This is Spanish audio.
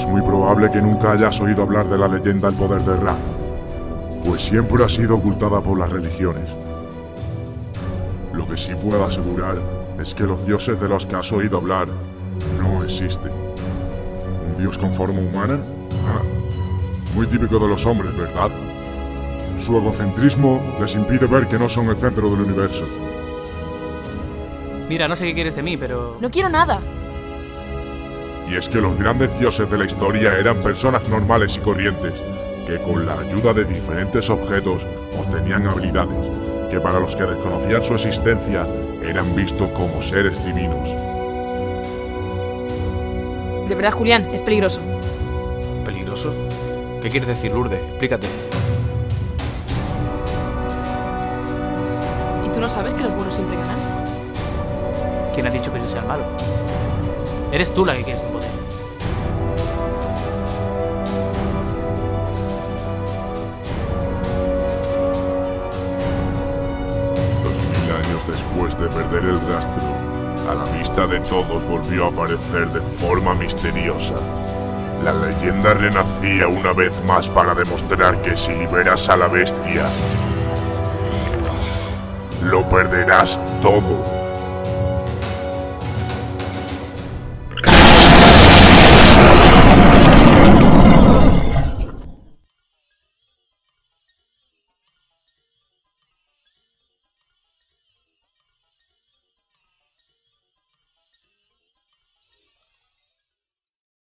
Es muy probable que nunca hayas oído hablar de la leyenda El poder de Ra, pues siempre ha sido ocultada por las religiones. Lo que sí puedo asegurar es que los dioses de los que has oído hablar no existen. ¿Un dios con forma humana? Muy típico de los hombres, ¿verdad? Su egocentrismo les impide ver que no son el centro del universo. Mira, no sé qué quieres de mí, pero... No quiero nada. Y es que los grandes dioses de la historia eran personas normales y corrientes, que con la ayuda de diferentes objetos obtenían habilidades, que para los que desconocían su existencia eran vistos como seres divinos. De verdad, Julián, es peligroso. ¿Peligroso? ¿Qué quieres decir, Lourdes? Explícate. ¿Y tú no sabes que los buenos siempre ganan? ¿Quién ha dicho que yo sea el malo? Eres tú la que quieres después de perder el rastro, a la vista de todos volvió a aparecer de forma misteriosa. La leyenda renacía una vez más para demostrar que si liberas a la bestia, lo perderás todo.